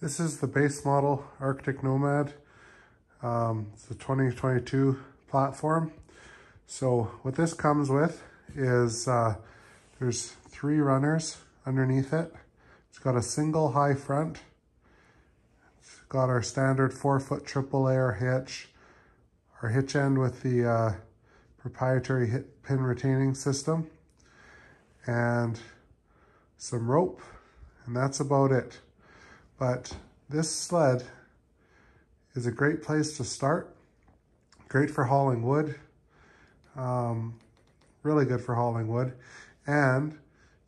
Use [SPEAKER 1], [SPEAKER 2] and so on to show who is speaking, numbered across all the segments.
[SPEAKER 1] This is the base model Arctic Nomad. Um, it's a 2022 platform. So what this comes with is uh, there's three runners underneath it. It's got a single high front. It's got our standard four foot triple layer hitch, our hitch end with the uh, proprietary pin retaining system, and some rope, and that's about it. But this sled is a great place to start. Great for hauling wood. Um, really good for hauling wood. And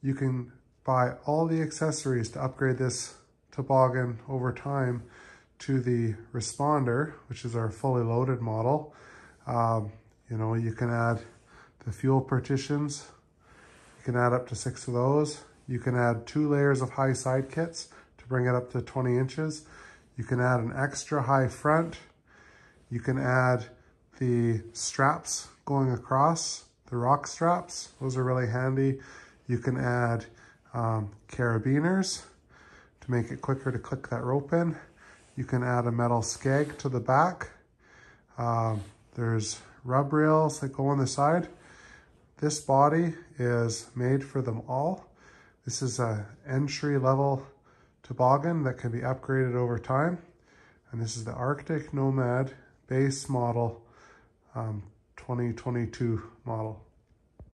[SPEAKER 1] you can buy all the accessories to upgrade this toboggan over time to the Responder, which is our fully loaded model. Um, you know, you can add the fuel partitions. You can add up to six of those. You can add two layers of high side kits bring it up to 20 inches. You can add an extra high front. You can add the straps going across, the rock straps. Those are really handy. You can add um, carabiners to make it quicker to click that rope in. You can add a metal skeg to the back. Um, there's rub rails that go on the side. This body is made for them all. This is a entry level toboggan that can be upgraded over time. And this is the Arctic Nomad base model um, 2022 model.